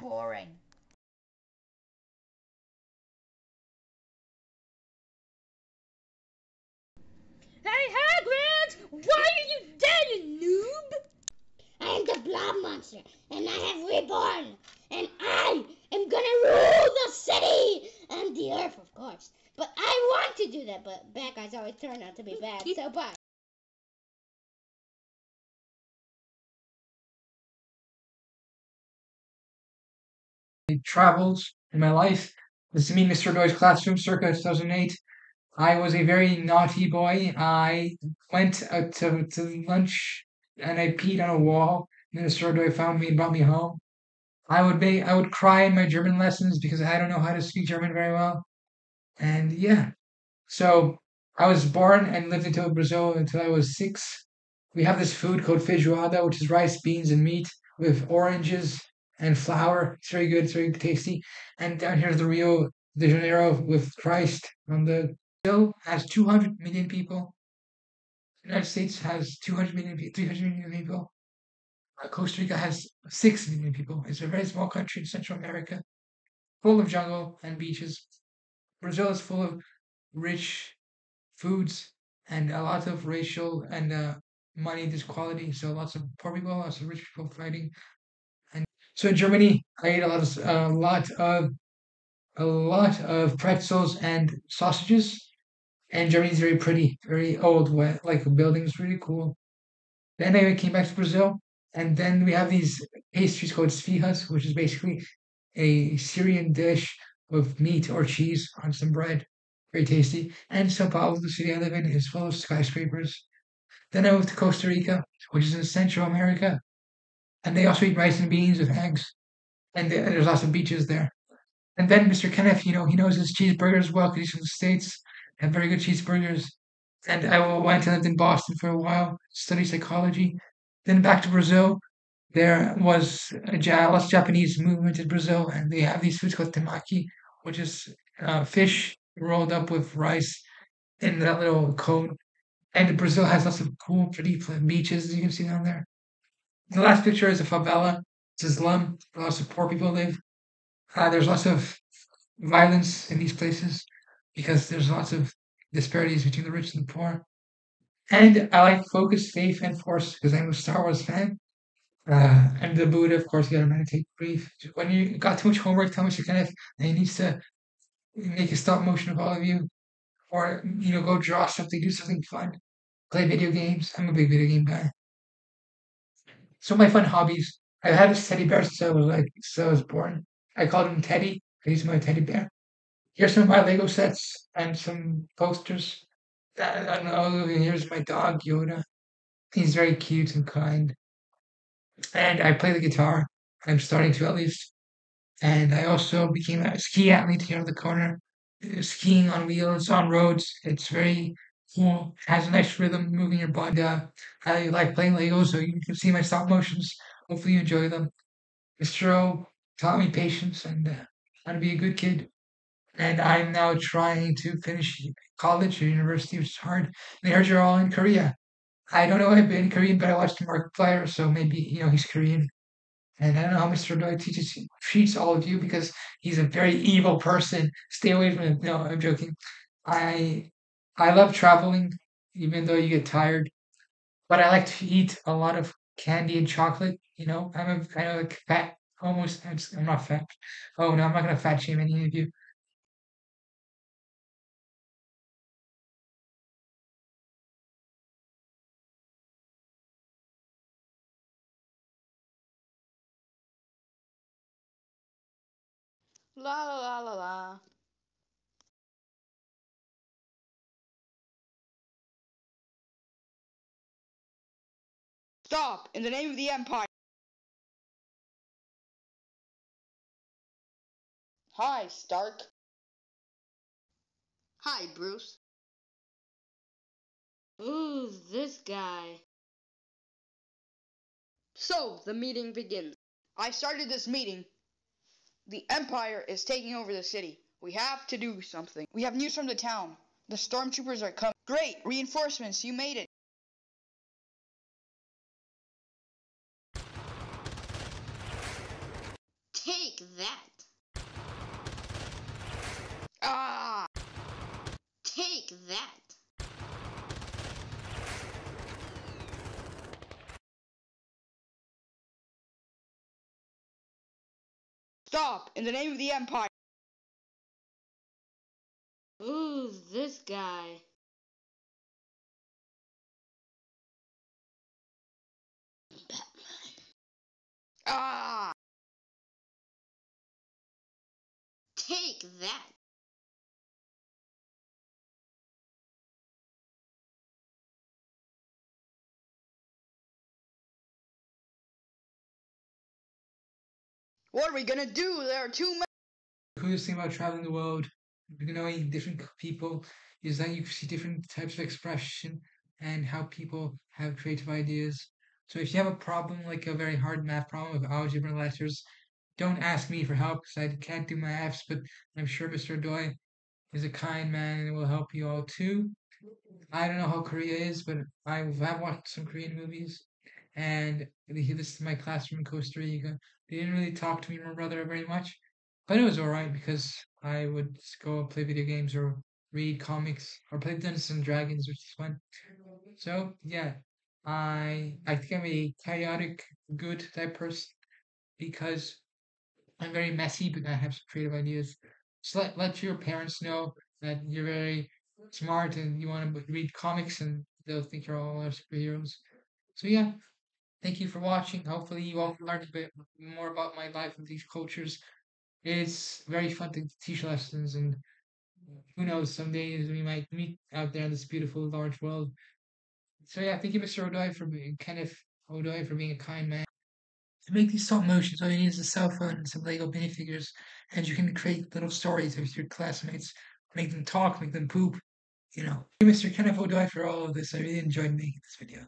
boring. Hey, Hagrid! Why are you dead, you noob? I am the blob monster, and I have reborn, and I am gonna rule the city and the earth, of course. But I want to do that, but bad guys always turn out to be bad, so bye. Travels in my life. This is me, Mr. Odoi's classroom, circa 2008. I was a very naughty boy. I went out to, to lunch and I peed on a wall. Mr. Odoi found me and brought me home. I would be, I would cry in my German lessons because I don't know how to speak German very well. And yeah, so I was born and lived until Brazil until I was six. We have this food called feijoada, which is rice, beans, and meat with oranges and flour. It's very good. It's very tasty. And down here's the Rio de Janeiro with Christ on the hill has 200 million people. The United States has 200 million, 300 million people. Uh, Costa Rica has 6 million people. It's a very small country in Central America, full of jungle and beaches. Brazil is full of rich foods and a lot of racial and uh, money disquality. So lots of poor people, lots of rich people fighting. So in Germany, I ate a lot of a lot of a lot of pretzels and sausages. And Germany's very pretty, very old, like buildings, really cool. Then I came back to Brazil, and then we have these pastries called esfirras, which is basically a Syrian dish of meat or cheese on some bread. Very tasty. And Sao Paulo, the city I live in, is full of skyscrapers. Then I moved to Costa Rica, which is in Central America. And they also eat rice and beans with eggs. And there's lots of beaches there. And then Mr. Kenneth, you know, he knows his cheeseburgers well because he's from the States, have very good cheeseburgers. And I went and lived in Boston for a while, studied psychology. Then back to Brazil. There was a Japanese movement in Brazil, and they have these foods called temaki, which is uh, fish rolled up with rice in that little cone. And Brazil has lots of cool, pretty beaches as you can see down there. The last picture is a favela. It's a slum lots of poor people live. Uh, there's lots of violence in these places because there's lots of disparities between the rich and the poor. And I like Focus, Faith, and Force because I'm a Star Wars fan. Uh, and the Buddha, of course, you gotta meditate, breathe. When you got too much homework, tell me you kind of, and you need to make a stop motion of all of you, or you know, go draw something, do something fun, play video games. I'm a big video game guy. So my fun hobbies. I've had a teddy bear since I was like since I was born. I called him Teddy. He's my teddy bear. Here's some of my Lego sets and some posters. Uh, I know. Here's my dog Yoda. He's very cute and kind. And I play the guitar. I'm starting to at least. And I also became a ski athlete here in the corner, skiing on wheels on roads. It's very cool. Has a nice rhythm, moving your body. Uh, I like playing Lego, so you can see my stop motions. Hopefully, you enjoy them. Mr. O taught me patience and uh, how to be a good kid. And I'm now trying to finish college or university, which is hard. And heard you're all in Korea. I don't know if I've been in Korean, but I watched Markiplier, so maybe you know he's Korean. And I don't know how Mr. Odoi teaches treats all of you because he's a very evil person. Stay away from him. No, I'm joking. I I love traveling, even though you get tired. But I like to eat a lot of candy and chocolate. You know, I'm a kind of like fat, almost. I'm, I'm not fat. Oh no, I'm not gonna fat shame any of you. La la la la la. Stop! In the name of the Empire! Hi, Stark. Hi, Bruce. Who's this guy? So, the meeting begins. I started this meeting. The Empire is taking over the city. We have to do something. We have news from the town. The stormtroopers are coming. Great! Reinforcements, you made it. That. Ah! Take that. Stop! In the name of the Empire! Who's this guy? Ah! Take that. What are we gonna do? There are too many. The coolest thing about traveling the world, knowing different people, is that you see different types of expression and how people have creative ideas. So if you have a problem, like a very hard math problem with algebra letters, don't ask me for help because I can't do maths, but I'm sure Mr. Odoi is a kind man and will help you all too. I don't know how Korea is, but I have watched some Korean movies, and this is my classroom in Costa Rica. They didn't really talk to me and my brother very much, but it was alright because I would go play video games or read comics or play Dungeons and Dragons, which is fun. So yeah, I I think I'm a chaotic, good type person because I'm very messy, but I have some creative ideas. Just let let your parents know that you're very smart and you want to read comics, and they'll think you're all are superheroes. So yeah, thank you for watching. Hopefully, you all learned a bit more about my life and these cultures. It's very fun to teach lessons, and who knows, some days we might meet out there in this beautiful, large world. So yeah, thank you, Mr. Odoi, for being Kenneth Odoi for being a kind man. To make these stop motions, all you need is a cell phone and some Lego minifigures, and you can create little stories with your classmates, make them talk, make them poop. You know, Mr. Kenneth Odoi, for all of this. I really enjoyed making this video.